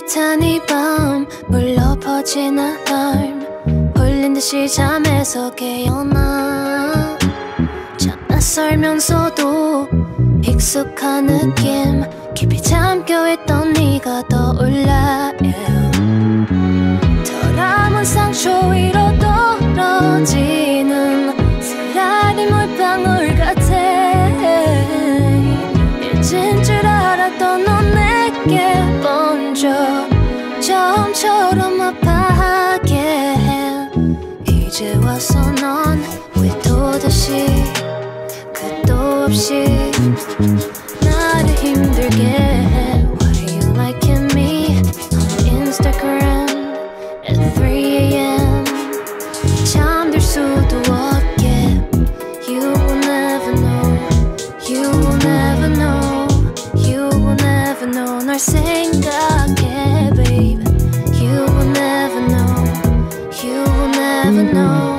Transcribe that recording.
흐릿한 이밤 물러 퍼진 아larm 홀린 듯이 잠에서 깨어나 참 낯설면서도 익숙한 느낌 깊이 잠겨있던 네가 떠올라 yeah. 덜 상처 위로 떨어지는 쓰라린 물방울 같아 잊은 줄 알았던 넌 내게 처음처럼 아파하게 해 이제 와서 넌 왜 또다시 끝도 없이 나를 힘들게 해 Why you liking me on Instagram at 3am 잠들 수도 없게 You will never know You will never know You will never know 널 생각해 Never know